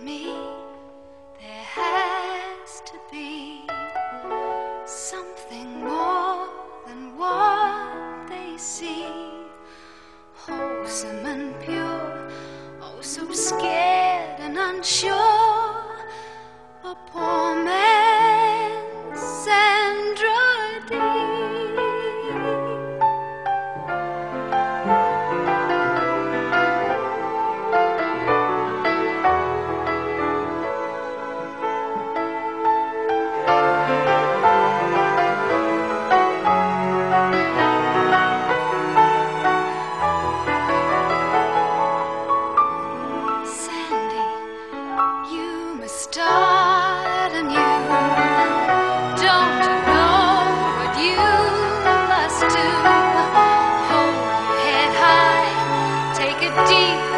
me, there has to be something more than what they see. Wholesome and pure, oh, so scared and unsure. A poor start anew. Don't know what you must do? Hold your head high, take a deep